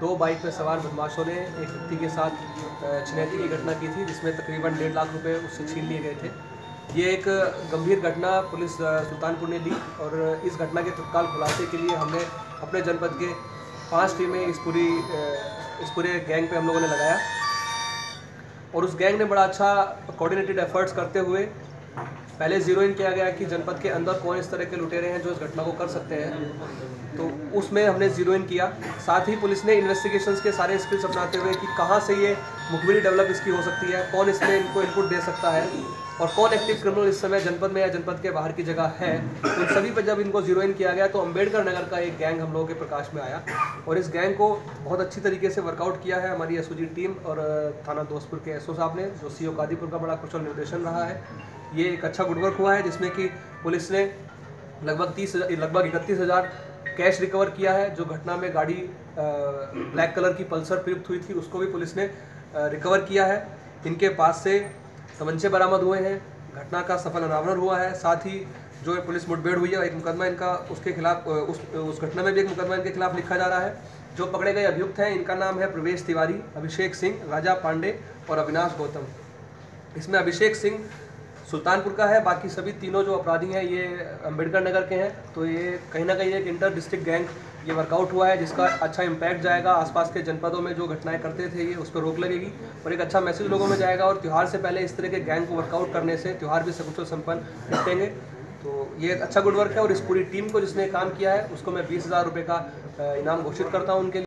दो बाइक पर सवार बदमाशों ने एक व्यक्ति के साथ छिनैती की घटना की थी, जिसमें तकरीबन डेढ़ लाख रुपए उससे छीन लिए गए थे। ये एक गंभीर घटना पुलिस सुल्तानपुर ने दी और इस घटना के तत्काल खुलासे के लिए हमने अपने जनपद के पाँच टीमें इस पूरी इस पूरे गैंग पे हम लोगों ने लगाया। और उस गैंग ने बड़ा अच्छा कोऑर्डिनेटेड एफर्ट्स करते हुए पहले ज़ीरो इन किया गया कि जनपद के अंदर कौन इस तरह के लुटेरे हैं जो इस घटना को कर सकते हैं। तो उसमें हमने ज़ीरो इन किया। साथ ही पुलिस ने इन्वेस्टिगेशंस के सारे स्किल्स अपनाते हुए कि कहाँ से ये मुखबिरी डेवलप इसकी हो सकती है। कौन इसमें इनको इनपुट दे सकता है? और कौन एक्टिव क्रिमिनल इस समय जनपद में या जनपद के बाहर की जगह है? उन सभी पर जब इनको ज़ीरो इन किया गया तो अंबेडकर नगर का एक गैंग हम लोगों के प्रकाश में आया। और इस गैंग को बहुत अच्छी तरीके से वर्कआउट किया है हमारी एसओजी टीम और थाना दोस्तपुर के एसओ साहब ने, जो सी कादीपुर का बड़ा कुशल निर्देशन रहा है। ये एक अच्छा गुडवर्क हुआ है, जिसमें कि पुलिस ने लगभग तीस लगभग इकतीस हज़ार कैश रिकवर किया है, जो घटना में गाड़ी ब्लैक कलर की पल्सर प्रयुक्त हुई थी, उसको भी पुलिस ने रिकवर किया है। इनके पास से तमंचे बरामद हुए हैं। घटना का सफल अनावरण हुआ है। साथ ही जो पुलिस मुठभेड़ हुई है एक मुकदमा इनका, उसके खिलाफ उस उस घटना में भी एक मुकदमा इनके खिलाफ लिखा जा रहा है। जो पकड़े गए अभियुक्त हैं, इनका नाम है प्रवेश तिवारी, अभिषेक सिंह, राजा पांडे और अविनाश गौतम। इसमें अभिषेक सिंह सुल्तानपुर का है, बाकी सभी तीनों जो अपराधी हैं ये अंबेडकर नगर के हैं। तो ये कहीं ना कहीं एक इंटर डिस्ट्रिक्ट गैंग ये वर्कआउट हुआ है, जिसका अच्छा इम्पैक्ट जाएगा आसपास के जनपदों में जो घटनाएँ करते थे, ये उस पर रोक लगेगी और एक अच्छा मैसेज लोगों में जाएगा और त्यौहार से पहले इस तरह के गैंग को वर्कआउट करने से त्यौहार भी सकुशल संपन्न निपटेंगे तो ये एक अच्छा गुड वर्क है और इस पूरी टीम को जिसने काम किया है, उसको मैं बीस हज़ार रुपये का इनाम घोषित करता हूँ उनके लिए।